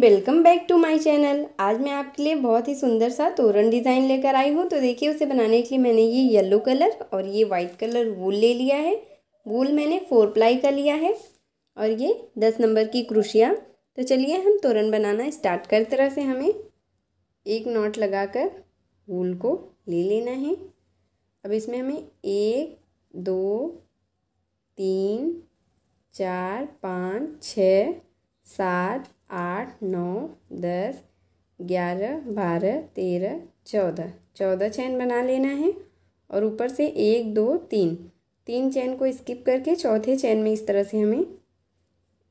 Welcome back to my channel. आज मैं आपके लिए बहुत ही सुंदर सा तोरण डिज़ाइन लेकर आई हूँ। तो देखिए, उसे बनाने के लिए मैंने ये येलो कलर और ये वाइट कलर वूल ले लिया है। वूल मैंने फोर प्लाई का लिया है और ये दस नंबर की क्रुशिया। तो चलिए, हम तोरण बनाना स्टार्ट कर तरह से हमें एक नॉट लगा कर वूल को ले लेना है। अब इसमें हमें एक, दो, तीन, चार, पाँच, छ, सात आठ, नौ, दस, ग्यारह, बारह, तेरह, चौदह। चौदह चैन बना लेना है और ऊपर से एक, दो, तीन। तीन चैन को स्किप करके चौथे चैन में इस तरह से हमें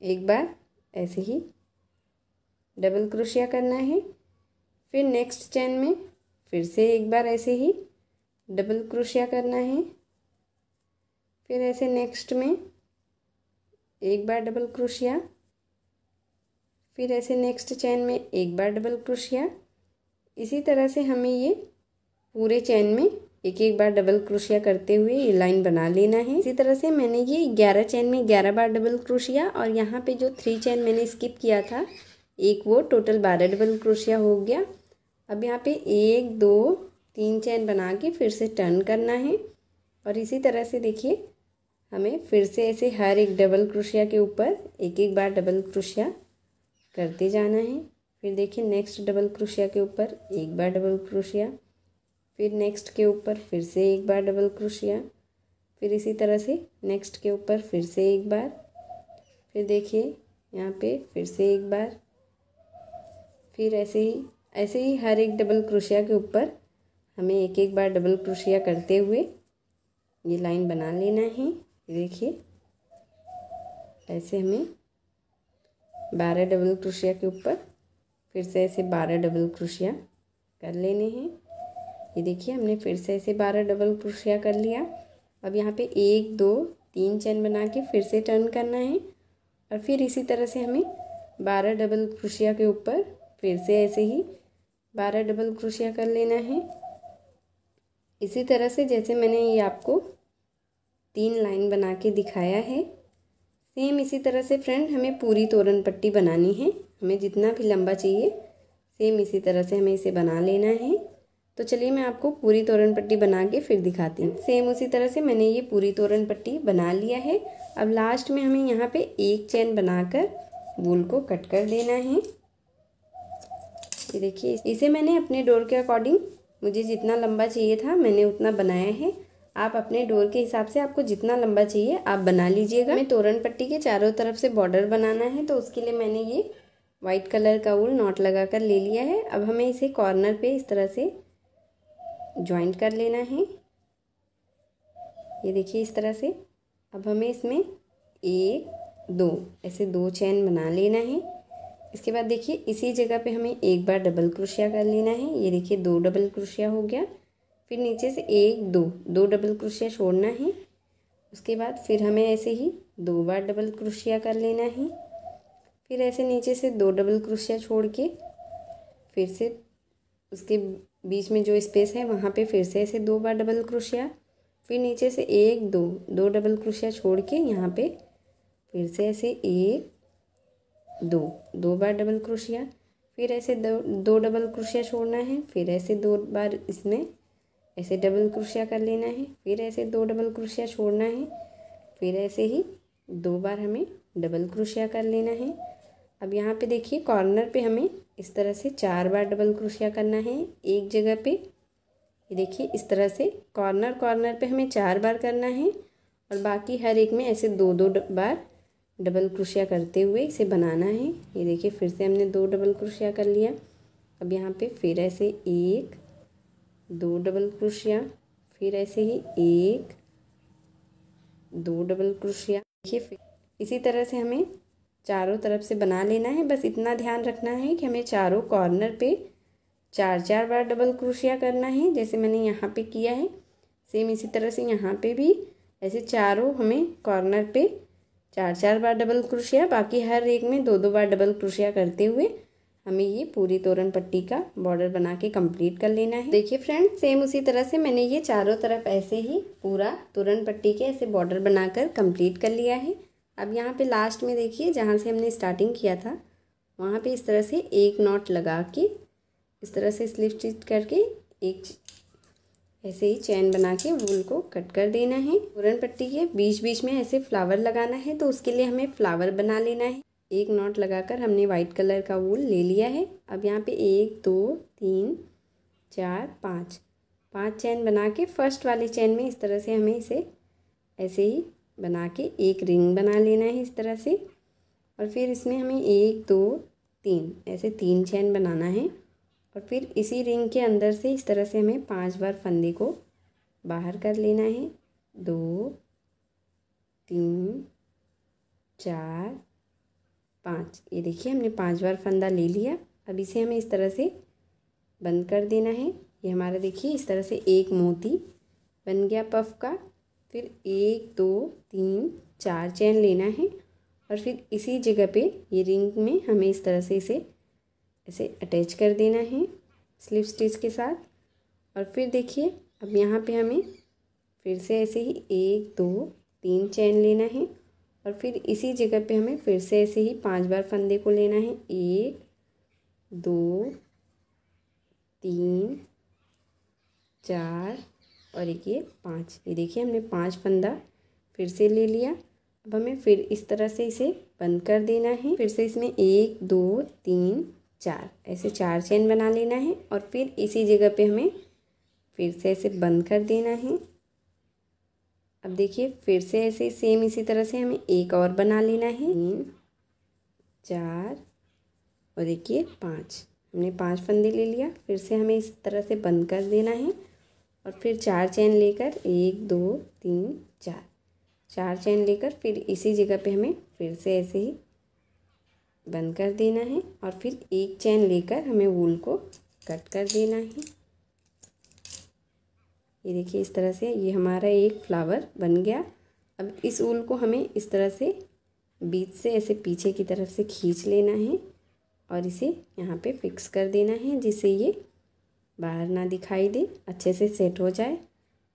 एक बार ऐसे ही डबल क्रोशिया करना है। फिर नेक्स्ट चैन में फिर से एक बार ऐसे ही डबल क्रोशिया करना है। फिर ऐसे नेक्स्ट में एक बार डबल क्रोशिया फिर ऐसे नेक्स्ट चैन में एक बार डबल क्रोशिया इसी तरह से हमें ये पूरे चैन में एक एक बार डबल क्रोशिया करते हुए ये लाइन बना लेना है। इसी तरह से मैंने ये ग्यारह चैन में ग्यारह बार डबल क्रोशिया और यहाँ पे जो थ्री चैन मैंने स्किप किया था, एक वो टोटल बारह डबल क्रोशिया हो गया। अब यहाँ पे एक, दो, तीन चैन बना के फिर से टर्न करना है। और इसी तरह से देखिए, हमें फिर से ऐसे हर एक डबल क्रोशिया के ऊपर एक एक बार डबल क्रोशिया करते जाना है। फिर देखिए नेक्स्ट डबल क्रोशिया के ऊपर एक बार डबल क्रोशिया फिर नेक्स्ट के ऊपर फिर से एक बार डबल क्रोशिया फिर इसी तरह से नेक्स्ट के ऊपर फिर से एक बार, फिर देखिए यहाँ पे फिर से एक बार, फिर ऐसे ही ऐसे ही हर एक डबल क्रोशिया के ऊपर हमें एक एक बार डबल क्रोशिया करते हुए ये लाइन बना लेना है। देखिए, ऐसे हमें बारह डबल क्रोशिया के ऊपर फिर से ऐसे बारह डबल क्रोशिया कर लेने हैं। ये देखिए, हमने फिर से ऐसे बारह डबल क्रोशिया कर लिया। अब यहाँ पे एक, दो, तीन चैन बना के फिर से टर्न करना है और फिर इसी तरह से हमें बारह डबल क्रोशिया के ऊपर फिर से ऐसे ही बारह डबल क्रोशिया कर लेना है। इसी तरह से जैसे मैंने ये आपको तीन लाइन बना के दिखाया है सेम इसी तरह से फ्रेंड, हमें पूरी तोरण पट्टी बनानी है। हमें जितना भी लंबा चाहिए, सेम इसी तरह से हमें इसे बना लेना है। तो चलिए मैं आपको पूरी तोरण पट्टी बना के फिर दिखाती हूँ। सेम उसी तरह से मैंने ये पूरी तोरण पट्टी बना लिया है। अब लास्ट में हमें यहाँ पे एक चैन बनाकर वूल को कट कर देना है। ये देखिए, इसे मैंने अपने डोर के अकॉर्डिंग मुझे जितना लंबा चाहिए था, मैंने उतना बनाया है। आप अपने डोर के हिसाब से आपको जितना लंबा चाहिए, आप बना लीजिएगा। हमें तोरण पट्टी के चारों तरफ़ से बॉर्डर बनाना है तो उसके लिए मैंने ये वाइट कलर का वूल नॉट लगा कर ले लिया है। अब हमें इसे कॉर्नर पे इस तरह से ज्वाइंट कर लेना है। ये देखिए इस तरह से। अब हमें इसमें एक, दो, ऐसे दो चैन बना लेना है। इसके बाद देखिए, इसी जगह पे हमें एक बार डबल क्रोशिया कर लेना है। ये देखिए, दो डबल क्रोशिया हो गया। फिर नीचे से एक, दो। दो डबल क्रोशिया छोड़ना है। उसके बाद फिर हमें ऐसे ही दो बार डबल क्रोशिया कर लेना है। फिर ऐसे नीचे से दो डबल क्रोशिया छोड़ के फिर से उसके बीच में जो स्पेस है, वहाँ पे फिर से ऐसे दो बार डबल क्रोशिया फिर नीचे से एक, दो। दो डबल क्रोशिया छोड़ के यहाँ पे फिर से ऐसे एक, दो। दो बार डबल क्रोशिया फिर ऐसे दो दो डबल क्रोशिया छोड़ना है। फिर ऐसे दो बार इसमें ऐसे डबल क्रोशिया कर लेना है, फिर ऐसे दो डबल क्रोशिया छोड़ना है, फिर ऐसे ही दो बार हमें डबल क्रोशिया कर लेना है। अब यहाँ पे देखिए कॉर्नर पे हमें इस तरह से चार बार डबल क्रोशिया करना है, एक जगह पे। ये देखिए इस तरह से कॉर्नर कॉर्नर पे हमें चार बार करना है और बाकी हर एक में ऐसे दो दो बार डबल क्रोशिया करते हुए इसे बनाना है। ये देखिए फिर से हमने दो डबल क्रोशिया कर लिया। अब यहाँ पे फिर ऐसे एक दो डबल क्रोशिया, फिर ऐसे ही एक, दो डबल क्रोशिया। देखिए इसी तरह से हमें चारों तरफ़ से बना लेना है। बस इतना ध्यान रखना है कि हमें चारों कॉर्नर पे चार चार बार डबल क्रोशिया करना है, जैसे मैंने यहाँ पे किया है। सेम इसी तरह से यहाँ पे भी ऐसे चारों हमें कॉर्नर पे चार चार बार डबल क्रोशिया, बाकी हर एक में दो दो बार डबल क्रोशिया करते हुए हमें ये पूरी तोरण पट्टी का बॉर्डर बना के कंप्लीट कर लेना है। देखिए फ्रेंड सेम उसी तरह से मैंने ये चारों तरफ़ ऐसे ही पूरा तोरण पट्टी के ऐसे बॉर्डर बनाकर कंप्लीट कर लिया है। अब यहाँ पे लास्ट में देखिए, जहाँ से हमने स्टार्टिंग किया था, वहाँ पे इस तरह से एक नॉट लगा के, इस तरह से स्लिप स्टिच करके एक ऐसे ही चैन बना के वूल को कट कर देना है। पूरन पट्टी के बीच बीच में ऐसे फ्लावर लगाना है तो उसके लिए हमें फ्लावर बना लेना है। एक नॉट लगाकर हमने वाइट कलर का वूल ले लिया है। अब यहाँ पे एक, दो, तीन, चार, पाँच। पाँच चैन बना के फ़र्स्ट वाली चैन में इस तरह से हमें इसे ऐसे ही बना के एक रिंग बना लेना है इस तरह से। और फिर इसमें हमें एक, दो, तीन, ऐसे तीन चैन बनाना है। और फिर इसी रिंग के अंदर से इस तरह से हमें पाँच बार फंदे को बाहर कर लेना है। दो, तीन, चार पाँच। ये देखिए, हमने पाँच बार फंदा ले लिया। अब इसे हमें इस तरह से बंद कर देना है। ये हमारा देखिए, इस तरह से एक मोती बन गया पफ का। फिर एक, दो, तीन, चार चैन लेना है। और फिर इसी जगह पे ये रिंग में हमें इस तरह से इसे ऐसे अटैच कर देना है स्लिप स्टिच के साथ। और फिर देखिए, अब यहाँ पे हमें फिर से ऐसे ही एक, दो, तीन चैन लेना है। और फिर इसी जगह पे हमें फिर से ऐसे ही पाँच बार फंदे को लेना है। एक, दो, तीन, चार और एक ये पाँच। ये देखिए हमने पाँच फंदा फिर से ले लिया। अब हमें फिर इस तरह से इसे बंद कर देना है। फिर से इसमें एक, दो, तीन, चार। ऐसे चार चेन बना लेना है और फिर इसी जगह पे हमें फिर से ऐसे बंद कर देना है। अब देखिए, फिर से ऐसे सेम इसी तरह से हमें एक और बना लेना है। तीन, चार और देखिए, पाँच। हमने पाँच फंदे ले लिया। फिर से हमें इस तरह से बंद कर देना है। और फिर चार चैन लेकर एक, दो, तीन, चार। चार चैन लेकर फिर इसी जगह पे हमें फिर से ऐसे ही बंद कर देना है। और फिर एक चैन लेकर हमें वूल को कट कर देना है। ये देखिए इस तरह से ये हमारा एक फ्लावर बन गया। अब इस ऊल को हमें इस तरह से बीच से ऐसे पीछे की तरफ़ से खींच लेना है और इसे यहाँ पे फिक्स कर देना है जिससे ये बाहर ना दिखाई दे, अच्छे से सेट हो जाए।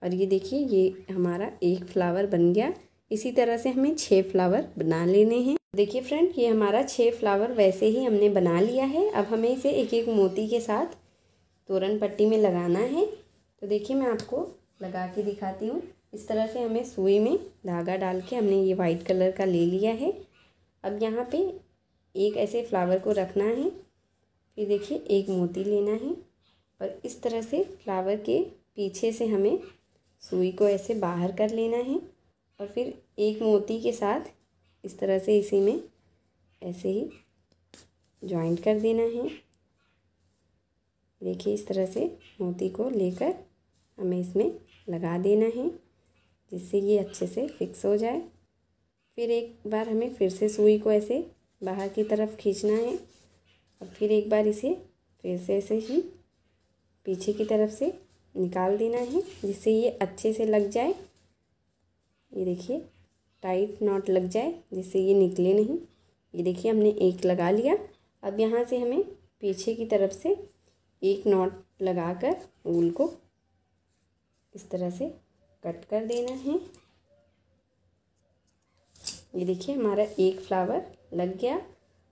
और ये देखिए, ये हमारा एक फ्लावर बन गया। इसी तरह से हमें छः फ्लावर बना लेने हैं। देखिए फ्रेंड, ये हमारा छः फ्लावर वैसे ही हमने बना लिया है। अब हमें इसे एक एक मोती के साथ तोरण पट्टी में लगाना है। तो देखिए मैं आपको लगा के दिखाती हूँ। इस तरह से हमें सुई में धागा डाल के हमने ये वाइट कलर का ले लिया है। अब यहाँ पे एक ऐसे फ्लावर को रखना है। फिर देखिए, एक मोती लेना है और इस तरह से फ्लावर के पीछे से हमें सुई को ऐसे बाहर कर लेना है और फिर एक मोती के साथ इस तरह से इसी में ऐसे ही जॉइंट कर देना है। देखिए, इस तरह से मोती को लेकर हमें इसमें लगा देना है, जिससे ये अच्छे से फिक्स हो जाए। फिर एक बार हमें फिर से सुई को ऐसे बाहर की तरफ़ खींचना है और फिर एक बार इसे फिर से ऐसे ही पीछे की तरफ़ से निकाल देना है, जिससे ये अच्छे से लग जाए। ये देखिए टाइट नॉट लग जाए, जिससे ये निकले नहीं। ये देखिए, हमने एक लगा लिया। अब यहाँ से हमें पीछे की तरफ़ से एक नॉट लगाकर ऊल को इस तरह से कट कर देना है। ये देखिए, हमारा एक फ्लावर लग गया।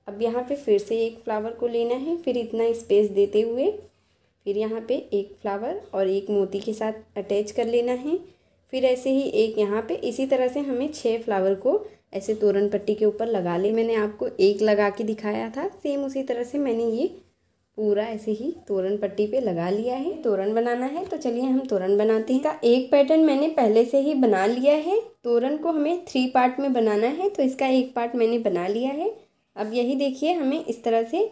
अब यहाँ पे फिर से एक फ्लावर को लेना है। फिर इतना स्पेस देते हुए फिर यहाँ पे एक फ्लावर और एक मोती के साथ अटैच कर लेना है। फिर ऐसे ही एक यहाँ पे, इसी तरह से हमें छः फ्लावर को ऐसे तोरण पट्टी के ऊपर लगा ले। मैंने आपको एक लगा के दिखाया था। सेम उसी तरह से मैंने ये पूरा ऐसे ही तोरण पट्टी पे लगा लिया है, तोरण बनाना है। तो चलिए हम तोरण बनाते हैं। का एक पैटर्न मैंने पहले से ही बना लिया है। तोरण को हमें थ्री पार्ट में बनाना है तो इसका एक पार्ट मैंने बना लिया है। अब यही देखिए, हमें इस तरह से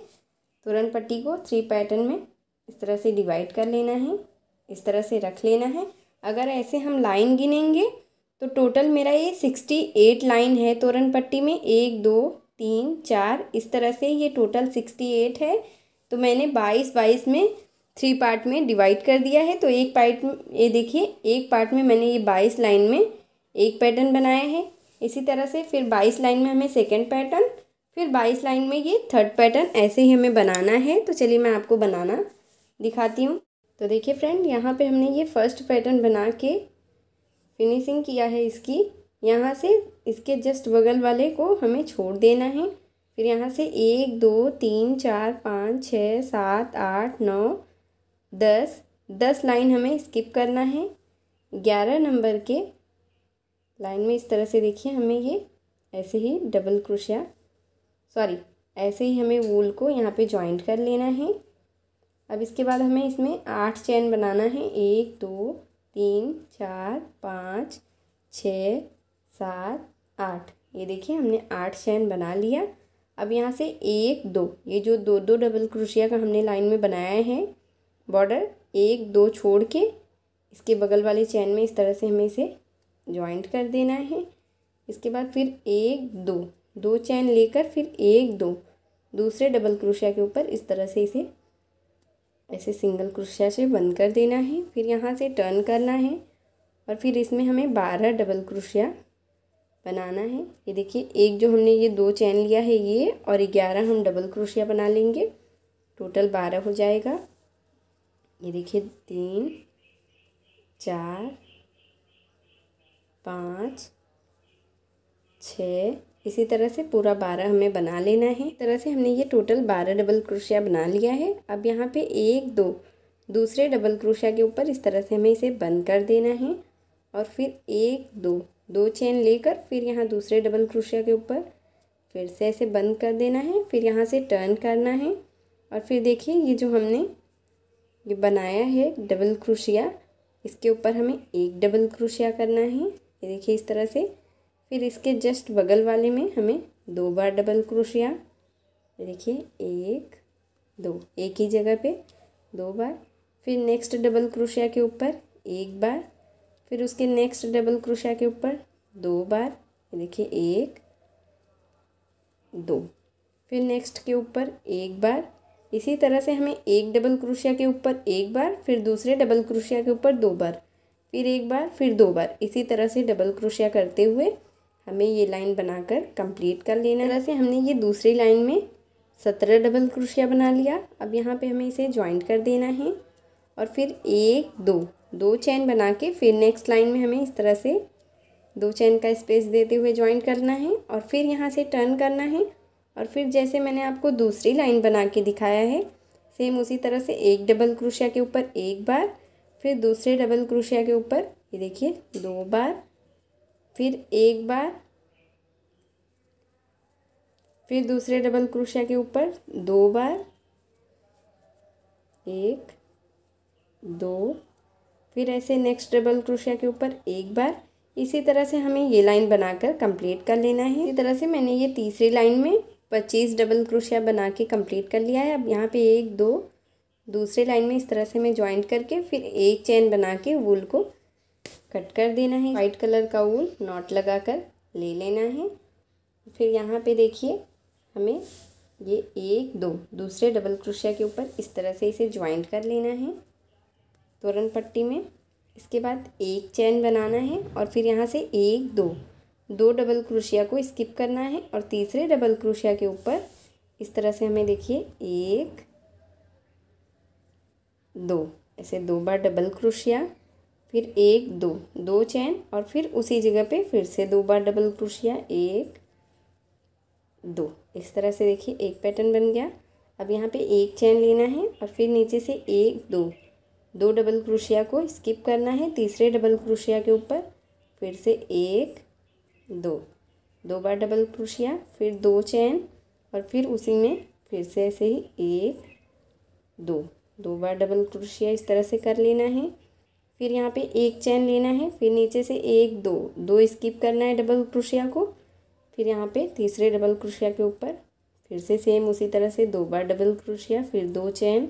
तोरण पट्टी को थ्री पैटर्न में इस तरह से डिवाइड कर लेना है, इस तरह से रख लेना है। अगर ऐसे हम लाइन गिनेंगे तो टोटल मेरा ये सिक्सटी एट लाइन है तोरण पट्टी में। एक, दो, तीन, चार, इस तरह से ये टोटल सिक्सटी एट है। तो मैंने बाईस बाईस में थ्री पार्ट में डिवाइड कर दिया है। तो एक पार्ट ये देखिए, एक पार्ट में मैंने ये बाईस लाइन में एक पैटर्न बनाया है। इसी तरह से फिर बाईस लाइन में हमें सेकेंड पैटर्न फिर बाईस लाइन में ये थर्ड पैटर्न ऐसे ही हमें बनाना है। तो चलिए मैं आपको बनाना दिखाती हूँ। तो देखिए फ्रेंड यहाँ पे हमने ये फ़र्स्ट पैटर्न बना के फिनिशिंग किया है इसकी। यहाँ से इसके जस्ट बगल वाले को हमें छोड़ देना है। फिर यहाँ से एक, दो, तीन, चार, पाँच, छः, सात, आठ, नौ, दस। दस लाइन हमें स्किप करना है। ग्यारह नंबर के लाइन में इस तरह से देखिए हमें ये ऐसे ही डबल क्रोशिया सॉरी ऐसे ही हमें वूल को यहाँ पे जॉइंट कर लेना है। अब इसके बाद हमें इसमें आठ चैन बनाना है। एक, दो, तीन, चार, पाँच, छ, सात, आठ। ये देखिए हमने आठ चैन बना लिया। अब यहाँ से एक, दो। ये जो दो दो डबल क्रोशिया का हमने लाइन में बनाया है बॉर्डर एक, दो छोड़ के इसके बगल वाले चैन में इस तरह से हमें इसे जॉइंट कर देना है। इसके बाद फिर एक, दो। दो चैन लेकर फिर एक, दो। दूसरे डबल क्रोशिया के ऊपर इस तरह से इसे, ऐसे सिंगल क्रोशिया से बंद कर देना है। फिर यहाँ से टर्न करना है और फिर इसमें हमें बारह डबल क्रोशिया बनाना है। ये देखिए, एक जो हमने ये दो चैन लिया है ये और ग्यारह हम डबल क्रोशिया बना लेंगे। टोटल बारह हो जाएगा। ये देखिए, तीन, चार, पाँच छ इसी तरह से पूरा बारह हमें बना लेना है। तरह से हमने ये टोटल बारह डबल क्रोशिया बना लिया है। अब यहाँ पे एक, दो, दूसरे डबल क्रोशिया के ऊपर इस तरह से हमें इसे बंद कर देना है। और फिर एक, दो दो चेन लेकर फिर यहाँ दूसरे डबल क्रोशिया के ऊपर फिर से ऐसे बंद कर देना है, फिर यहाँ से टर्न करना है और फिर देखिए ये जो हमने ये बनाया है डबल क्रोशिया, इसके ऊपर हमें एक डबल क्रोशिया करना है। ये देखिए इस तरह से। फिर इसके जस्ट बगल वाले में हमें दो बार डबल क्रोशिया देखिए एक, दो, एक ही जगह पे दो बार। फिर नेक्स्ट डबल क्रोशिया के ऊपर एक बार फिर उसके नेक्स्ट डबल क्रोशिया के ऊपर दो बार देखिए, एक, दो। फिर नेक्स्ट के ऊपर एक बार, इसी तरह से हमें एक डबल क्रोशिया के ऊपर एक बार, फिर दूसरे डबल क्रोशिया के ऊपर दो बार, फिर एक बार, फिर दो बार। इसी तरह से डबल क्रोशिया करते हुए हमें ये लाइन बनाकर कंप्लीट कर लेना तरह से हमने ये दूसरी लाइन में सत्रह डबल क्रोशिया बना लिया। अब यहाँ पे हमें इसे ज्वाइंट कर देना है और फिर एक, दो। दो चैन बना के फिर नेक्स्ट लाइन में हमें इस तरह से दो चैन का स्पेस देते हुए ज्वाइंट करना है और फिर यहाँ से टर्न करना है और फिर जैसे मैंने आपको दूसरी लाइन बना के दिखाया है सेम उसी तरह से एक डबल क्रोशिया के ऊपर एक बार, फिर दूसरे डबल क्रोशिया के ऊपर, ये देखिए, दो बार, फिर एक बार, फिर दूसरे डबल क्रोशिया के ऊपर दो बार, एक, दो फिर ऐसे नेक्स्ट डबल क्रोशिया के ऊपर एक बार इसी तरह से हमें ये लाइन बनाकर कंप्लीट कर लेना है। इसी तरह से मैंने ये तीसरी लाइन में पच्चीस डबल क्रोशिया बना के कंप्लीट कर लिया है। अब यहाँ पे एक, दो, दूसरे लाइन में इस तरह से मैं ज्वाइंट करके फिर एक चैन बना के वूल को कट कर देना है। वाइट कलर का वूल नॉट लगा कर ले लेना है। फिर यहाँ पे देखिए हमें ये एक, दो, दूसरे डबल क्रोशिया के ऊपर इस तरह से इसे ज्वाइंट कर लेना है। तोरण पट्टी में। इसके बाद एक चैन बनाना है और फिर यहाँ से एक, दो। दो डबल क्रोशिया को स्किप करना है और तीसरे डबल क्रोशिया के ऊपर इस तरह से हमें देखिए, एक, दो। ऐसे दो बार डबल क्रोशिया फिर एक, दो। दो चैन और फिर उसी जगह पे फिर से दो बार डबल क्रोशिया एक, दो। इस तरह से देखिए, एक पैटर्न बन गया। अब यहाँ पे एक चैन लेना है और फिर नीचे से एक, दो। दो डबल क्रोशिया को स्किप करना है, तीसरे डबल क्रोशिया के ऊपर, फिर से एक, दो। दो बार डबल क्रोशिया, फिर दो चैन, और फिर उसी में फिर से ऐसे ही एक, दो। दो बार डबल क्रोशिया इस तरह से कर लेना है। फिर यहाँ पे एक चैन लेना है, फिर नीचे से एक, दो। दो स्किप करना है डबल क्रोशिया को, फिर यहाँ पे तीसरे डबल क्रोशिया के ऊपर, फिर से सेम उसी तरह से दो बार डबल क्रोशिया, फिर दो चैन,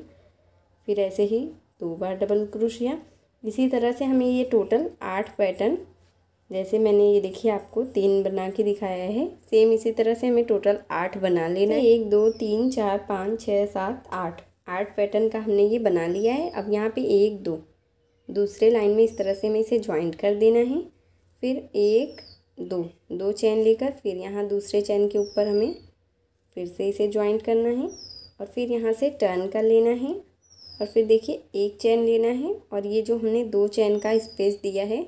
फिर ऐसे ही दो बार डबल क्रोशिया इसी तरह से हमें ये टोटल आठ पैटर्न जैसे मैंने ये देखिए आपको तीन बना के दिखाया है। सेम इसी तरह से हमें टोटल आठ बना लेना है। एक, दो, तीन, चार, पाँच छः सात, आठ। आठ पैटर्न का हमने ये बना लिया है। अब यहाँ पे एक, दो। दूसरे लाइन में इस तरह से हमें इसे ज्वाइंट कर देना है। फिर एक, दो। दो चैन लेकर फिर यहाँ दूसरे चैन के ऊपर हमें फिर से इसे ज्वाइंट करना है। और फिर यहाँ से टर्न कर लेना है। और फिर देखिए, एक चैन लेना है और ये जो हमने दो चैन का स्पेस दिया है,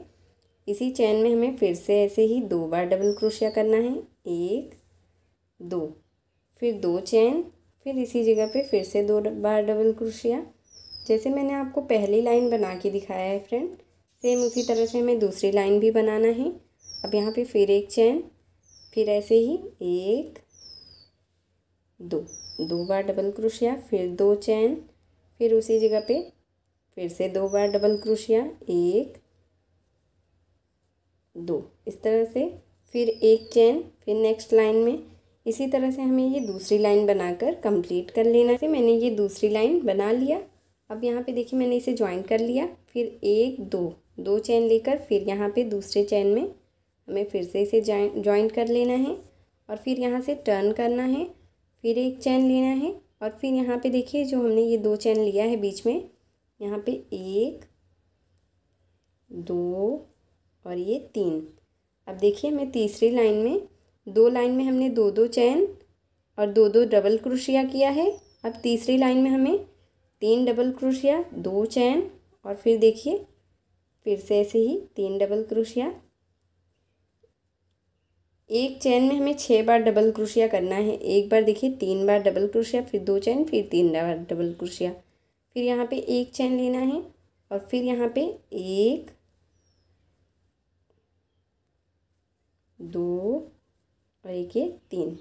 इसी चैन में हमें फिर से ऐसे ही दो बार डबल क्रोशिया करना है। एक, दो, फिर दो चैन, फिर इसी जगह पे फिर से दो बार डबल क्रोशिया। जैसे मैंने आपको पहली लाइन बना के दिखाया है फ्रेंड, सेम उसी तरह से हमें दूसरी लाइन भी बनाना है। अब यहाँ पे फिर एक चैन, फिर ऐसे ही एक, दो दो बार डबल क्रोशिया, फिर दो चैन फिर उसी जगह पे फिर से दो बार डबल क्रोशिया, एक, दो। इस तरह से फिर एक चैन, फिर नेक्स्ट लाइन में। इसी तरह से हमें ये दूसरी लाइन बनाकर कंप्लीट कर लेना है। मैंने ये दूसरी लाइन बना लिया। अब यहाँ पे देखिए मैंने इसे ज्वाइन कर लिया। फिर एक, दो। दो चैन लेकर फिर यहाँ पे दूसरे चैन में हमें फिर से इसे ज्वाइन कर लेना है। और फिर यहाँ से टर्न करना है। फिर एक चैन लेना है। और फिर यहाँ पे देखिए जो हमने ये दो चैन लिया है बीच में, यहाँ पे एक, दो और ये तीन। अब देखिए हमें तीसरी लाइन में, दो लाइन में हमने दो दो चैन और दो दो डबल क्रोशिया किया है। अब तीसरी लाइन में हमें तीन डबल क्रोशिया, दो चैन और फिर देखिए, फिर से ऐसे ही तीन डबल क्रोशिया। एक चैन में हमें छः बार डबल क्रोशिया करना है। एक बार देखिए, तीन बार डबल क्रोशिया, फिर दो चैन, फिर तीन बार डबल क्रोशिया। फिर यहाँ पे एक चैन लेना है और फिर यहाँ पे एक, दो और एक ये तीन।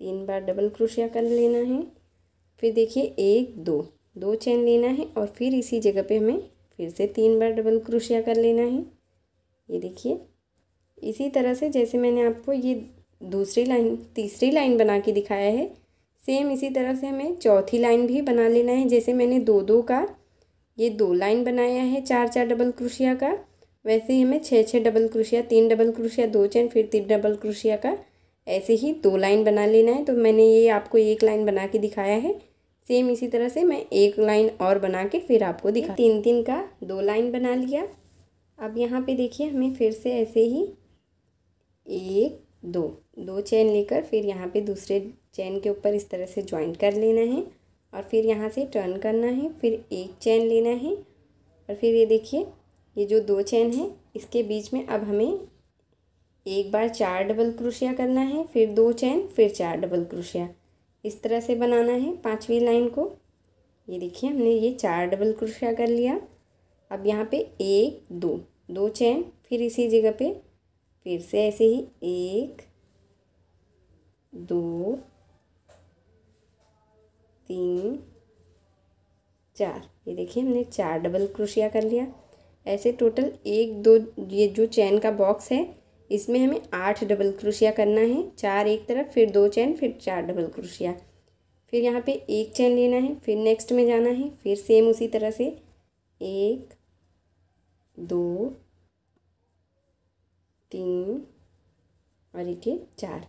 तीन बार डबल क्रोशिया कर लेना है। फिर देखिए, एक, दो। दो चैन लेना है और फिर इसी जगह पे हमें फिर से तीन बार डबल क्रोशिया कर लेना है। ये देखिए इसी तरह से जैसे मैंने आपको ये दूसरी लाइन, तीसरी लाइन बना के दिखाया है, सेम इसी तरह से हमें चौथी लाइन भी बना लेना है। जैसे मैंने दो दो का, ये दो लाइन बनाया है चार चार डबल क्रोशिया का, वैसे ही हमें छः छः डबल क्रोशिया, तीन डबल क्रोशिया, दो चैन, फिर तीन डबल क्रोशिया का, ऐसे ही दो लाइन बना लेना है। तो मैंने ये आपको एक लाइन बना के दिखाया है, सेम इसी तरह से मैं एक लाइन और बना के फिर आपको दिखा, तीन तीन का दो लाइन बना लिया। अब यहाँ पे देखिए, हमें फिर से ऐसे ही एक, दो। दो चैन लेकर फिर यहाँ पे दूसरे चैन के ऊपर इस तरह से ज्वाइंट कर लेना है और फिर यहाँ से टर्न करना है, फिर एक चैन लेना है और फिर ये देखिए, ये जो दो चैन है, इसके बीच में अब हमें एक बार चार डबल क्रोशिया करना है, फिर दो चैन, फिर चार डबल क्रोशिया इस तरह से बनाना है पांचवी लाइन को। ये देखिए, हमने ये चार डबल क्रोशिया कर लिया। अब यहाँ पे एक, दो। दो चैन, फिर इसी जगह पे फिर से ऐसे ही एक, दो, तीन, चार। ये देखिए, हमने चार डबल क्रोशिया कर लिया। ऐसे टोटल एक, दो, ये जो चैन का बॉक्स है, इसमें हमें आठ डबल क्रोशिया करना है। चार एक तरफ़, फिर दो चैन फिर चार डबल क्रोशिया फिर यहाँ पे एक चैन लेना है, फिर नेक्स्ट में जाना है, फिर सेम उसी तरह से। एक, दो तीन और एक चार।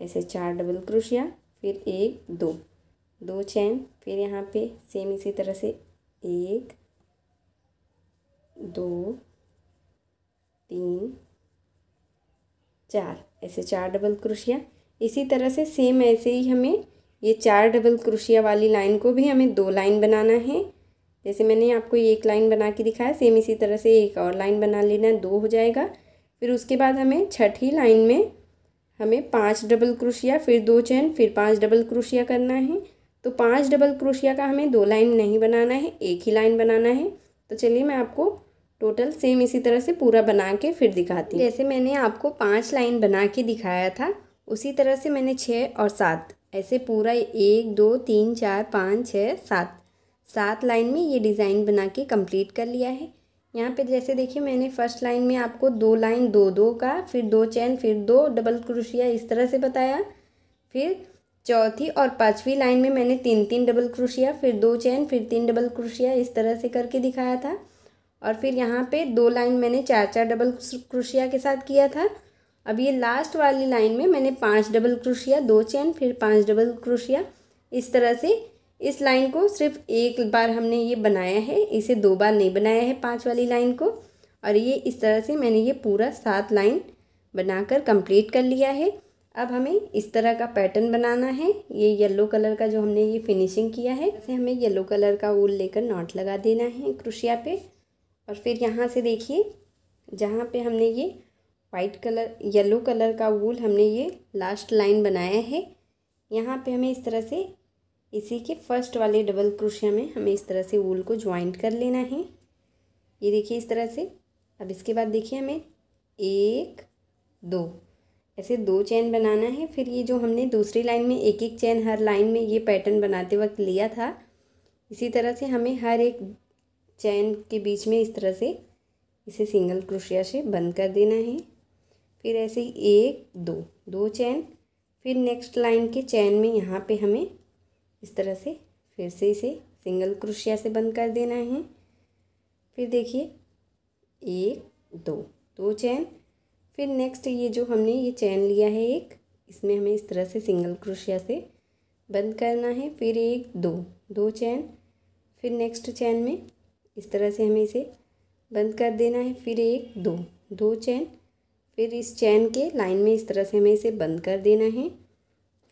ऐसे चार डबल क्रोशिया फिर एक, दो। दो चैन फिर यहाँ पे सेम इसी तरह से एक, दो, तीन, चार। ऐसे चार डबल क्रोशिया इसी तरह से सेम ऐसे ही हमें ये चार डबल क्रोशिया वाली लाइन को भी हमें दो लाइन बनाना है। जैसे मैंने आपको एक लाइन बना के दिखाया सेम इसी तरह से एक और लाइन बना लेना, दो हो जाएगा। फिर उसके बाद हमें छठी लाइन में हमें पाँच डबल क्रोशिया, फिर दो चैन, फिर पाँच डबल क्रोशिया करना है। तो पाँच डबल क्रोशिया का हमें दो लाइन नहीं बनाना है, एक ही लाइन बनाना है। तो चलिए मैं आपको टोटल सेम इसी तरह से पूरा बना के फिर दिखाती हूँ। जैसे मैंने आपको पाँच लाइन बना के दिखाया था, उसी तरह से मैंने छः और सात, ऐसे पूरा एक, दो, तीन, चार, पाँच छः सात सात लाइन में ये डिज़ाइन बना के कंप्लीट कर लिया है। यहाँ पे जैसे देखिए मैंने फ़र्स्ट लाइन में आपको दो लाइन दो दो का, फिर दो चैन, फिर दो डबल क्रोशिया इस तरह से बताया। फिर चौथी और पांचवी लाइन में मैंने तीन तीन डबल क्रोशिया फिर दो चैन, फिर तीन डबल क्रोशिया इस तरह से करके दिखाया था। और फिर यहाँ पे दो लाइन मैंने चार चार डबल क्रोशिया के साथ किया था। अब ये लास्ट वाली लाइन में मैंने पाँच डबल क्रोशिया दो चैन, फिर पाँच डबल क्रोशिया इस तरह से इस लाइन को सिर्फ़ एक बार हमने ये बनाया है, इसे दो बार नहीं बनाया है पाँच वाली लाइन को। और ये इस तरह से मैंने ये पूरा सात लाइन बनाकर कंप्लीट कर लिया है। अब हमें इस तरह का पैटर्न बनाना है। ये येलो कलर का जो हमने ये फिनिशिंग किया है जैसे हमें येलो कलर का वूल लेकर नॉट लगा देना है क्रोशिया पे। और फिर यहाँ से देखिए, जहाँ पे हमने ये वाइट कलर, येलो कलर का वूल हमने ये लास्ट लाइन बनाया है, यहाँ पे हमें इस तरह से इसी के फ़र्स्ट वाले डबल क्रोशिया में हमें इस तरह से वूल को ज्वाइंट कर लेना है। ये देखिए इस तरह से। अब इसके बाद देखिए हमें एक, दो। ऐसे दो चैन बनाना है। फिर ये जो हमने दूसरी लाइन में एक एक चैन हर लाइन में ये पैटर्न बनाते वक्त लिया था, इसी तरह से हमें हर एक चैन के बीच में इस तरह से इसे सिंगल क्रोशिया से बंद कर देना है। फिर ऐसे एक, दो दो चैन फिर नेक्स्ट लाइन के चैन में यहाँ पे हमें इस तरह से फिर से इसे सिंगल क्रोशिया से बंद कर देना है। फिर देखिए, एक, दो दो चैन फिर नेक्स्ट ये जो हमने ये चैन लिया है एक, इसमें हमें इस तरह से सिंगल क्रोशिया से बंद करना है। फिर एक, दो दो चैन फिर नेक्स्ट चैन में इस तरह से हमें इसे बंद कर देना है। फिर एक, दो दो चैन फिर इस चैन के लाइन में इस तरह से हमें इसे बंद कर देना है।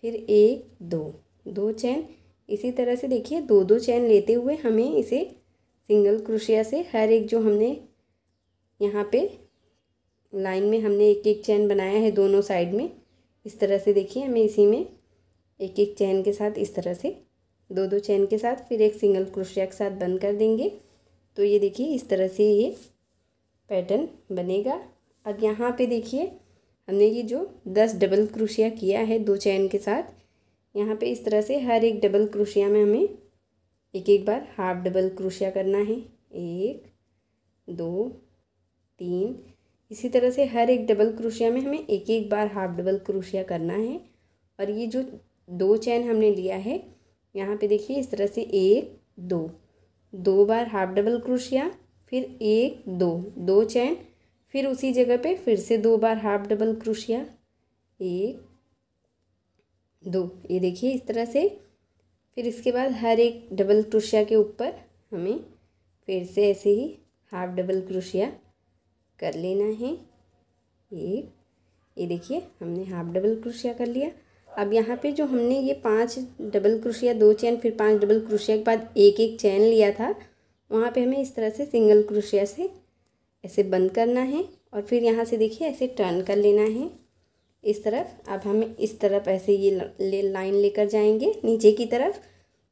फिर एक, दो। दो चैन। इसी तरह से देखिए दो दो चैन लेते हुए हमें इसे सिंगल क्रोशिया से, हर एक जो हमने यहाँ पे लाइन में हमने एक एक चैन बनाया है दोनों साइड में, इस तरह से देखिए हमें इसी में एक एक चैन के साथ, इस तरह से दो दो चैन के साथ, फिर एक सिंगल क्रोशिया के साथ बंद कर देंगे। तो ये देखिए, इस तरह से ये पैटर्न बनेगा। अब यहाँ पे देखिए, हमने ये जो दस डबल क्रोशिया किया है दो चैन के साथ यहाँ पे इस तरह से हर एक डबल क्रोशिया में हमें एक एक बार हाफ़ डबल क्रोशिया करना है। एक, दो, तीन। इसी तरह से हर एक डबल क्रोशिया में हमें एक एक बार हाफ़ डबल क्रोशिया करना है। और ये जो दो चैन हमने लिया है, यहाँ पे देखिए इस तरह से एक, दो। दो बार हाफ़ डबल क्रोशिया फिर एक, दो। दो चैन फिर उसी जगह पे फिर से दो बार हाफ़ डबल क्रोशिया एक दो। ये देखिए इस तरह से। फिर इसके बाद हर एक डबल क्रोशिया के ऊपर हमें फिर से ऐसे ही हाफ़ डबल क्रोशिया कर लेना है। एक ये देखिए हमने हाफ़ डबल क्रोशिया कर लिया। अब यहाँ पे जो हमने ये पाँच डबल क्रोशिया, दो चैन, फिर पाँच डबल क्रोशिया के बाद एक एक चैन लिया था, वहाँ पे हमें इस तरह से सिंगल क्रोशिया से ऐसे बंद करना है और फिर यहाँ से देखिए ऐसे टर्न कर लेना है। इस तरफ़। अब हम इस तरफ़ ऐसे ये ले लाइन लेकर जाएँगे, नीचे की तरफ़।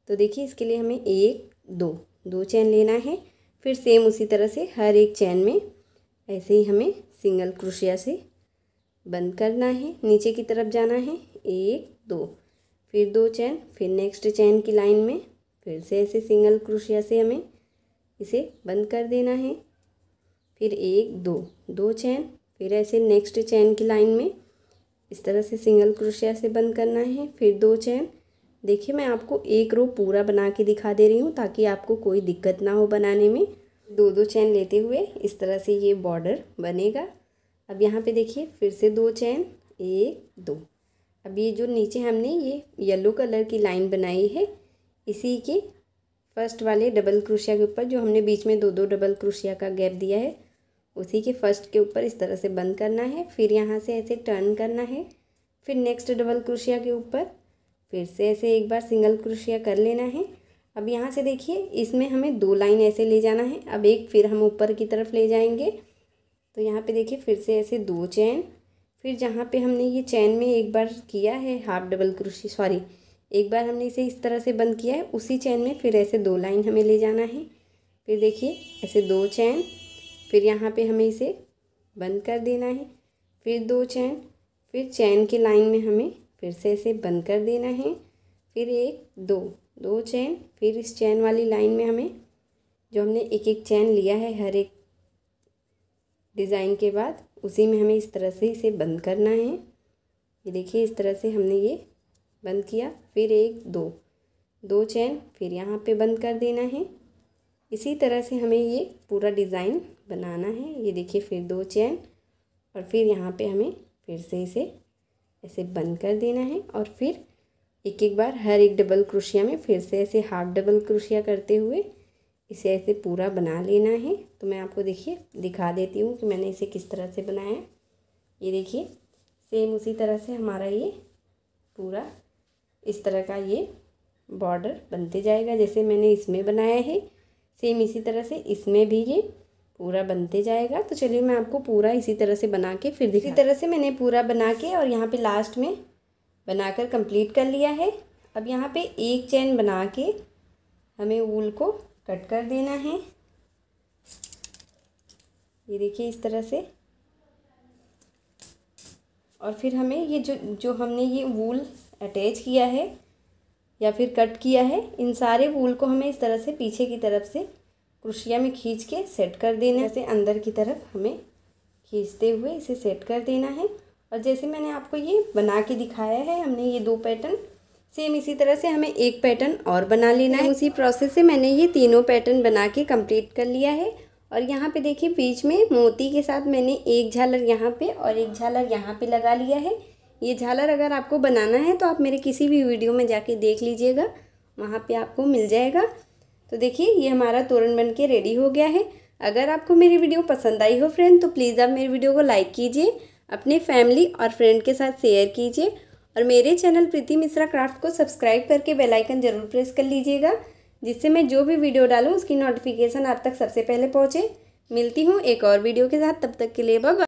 तो देखिए, इसके लिए हमें एक, दो दो चैन लेना है। फिर सेम उसी तरह से हर एक चैन में ऐसे ही हमें सिंगल क्रोशिया से बंद करना है। नीचे की तरफ़ जाना है, एक, दो, फिर दो चैन फिर नेक्स्ट चैन की लाइन में, फिर से ऐसे सिंगल क्रोशिया से हमें इसे बंद कर देना है। फिर एक, दो दो चैन फिर ऐसे नेक्स्ट चैन की लाइन में इस तरह से सिंगल क्रोशिया से बंद करना है, फिर दो चैन। देखिए, मैं आपको एक रो पूरा बना के दिखा दे रही हूँ ताकि आपको कोई दिक्कत ना हो बनाने में। दो दो चैन लेते हुए इस तरह से ये बॉर्डर बनेगा। अब यहाँ पे देखिए, फिर से दो चैन, एक, दो। अब ये जो नीचे हमने ये येलो कलर की लाइन बनाई है, इसी के फ़र्स्ट वाले डबल क्रोशिया के ऊपर जो हमने बीच में दो दो डबल क्रोशिया का गैप दिया है उसी के फ़र्स्ट के ऊपर इस तरह से बंद करना है, फिर यहाँ से ऐसे टर्न करना है, फिर नेक्स्ट डबल क्रोशिया के ऊपर, फिर से ऐसे एक बार सिंगल क्रोशिया कर लेना है। अब यहाँ से देखिए, इसमें हमें दो लाइन ऐसे ले जाना है, अब एक फिर हम ऊपर की तरफ़ ले जाएँगे। तो यहाँ पे देखिए, फिर से ऐसे दो चैन फिर जहाँ पे हमने ये चैन में एक बार किया है हाफ़ डबल क्रोशी सॉरी एक बार हमने इसे इस तरह से बंद किया है, उसी चैन में फिर ऐसे दो लाइन हमें ले जाना है। फिर देखिए, ऐसे दो चैन फिर यहाँ पे हमें इसे बंद कर देना है। फिर दो चैन, फिर चैन की लाइन में हमें फिर से इसे बंद कर देना है। फिर एक, दो दो चैन, फिर इस चैन वाली लाइन में हमें जो हमने एक एक चैन लिया है हर एक डिज़ाइन के बाद, उसी में हमें इस तरह से इसे बंद करना है। ये देखिए, इस तरह से हमने ये बंद किया। फिर एक, दो दो चैन, फिर यहाँ पे बंद कर देना है। इसी तरह से हमें ये पूरा डिज़ाइन बनाना है। ये देखिए फिर दो चैन और फिर यहाँ पे हमें फिर से इसे ऐसे बंद कर देना है और फिर एक एक बार हर एक डबल क्रोशिया में फिर से ऐसे हाफ़ डबल क्रोशिया करते हुए इसे ऐसे पूरा बना लेना है। तो मैं आपको देखिए, दिखा देती हूँ कि मैंने इसे किस तरह से बनाया। ये देखिए सेम उसी तरह से हमारा ये पूरा इस तरह का ये बॉर्डर बनते जाएगा जैसे मैंने इसमें बनाया है। सेम इसी तरह से इसमें भी ये पूरा बनते जाएगा। तो चलिए मैं आपको पूरा इसी तरह से बना के फिर इसी तरह से मैंने पूरा बना के और यहाँ पे लास्ट में बनाकर कंप्लीट कर लिया है। अब यहाँ पे एक चैन बना के हमें वूल को कट कर देना है। ये देखिए इस तरह से। और फिर हमें ये जो जो हमने ये वूल अटैच किया है या फिर कट किया है, इन सारे वूल को हमें इस तरह से पीछे की तरफ़ से क्रोशिया में खींच के सेट कर देना जैसे अंदर की तरफ़ हमें खींचते हुए इसे सेट कर देना है। और जैसे मैंने आपको ये बना के दिखाया है, हमने ये दो पैटर्न सेम इसी तरह से हमें एक पैटर्न और बना लेना है। उसी प्रोसेस से मैंने ये तीनों पैटर्न बना के कंप्लीट कर लिया है। और यहाँ पे देखिए, बीच में मोती के साथ मैंने एक झालर यहाँ पे और एक झालर यहाँ पे लगा लिया है। ये झालर अगर आपको बनाना है तो आप मेरे किसी भी वीडियो में जाके देख लीजिएगा। वहाँ पे आपको मिल जाएगा। तो देखिए, ये हमारा तोरण बन के रेडी हो गया है। अगर आपको मेरी वीडियो पसंद आई हो फ्रेंड तो प्लीज़ आप मेरी वीडियो को लाइक कीजिए, अपने फैमिली और फ्रेंड के साथ शेयर कीजिए और मेरे चैनल प्रीति मिश्रा क्राफ्ट को सब्सक्राइब करके बेल आइकन ज़रूर प्रेस कर लीजिएगा, जिससे मैं जो भी वीडियो डालूँ, उसकी नोटिफिकेशन आप तक सबसे पहले पहुँचे। मिलती हूँ एक और वीडियो के साथ, तब तक के लिए बाबा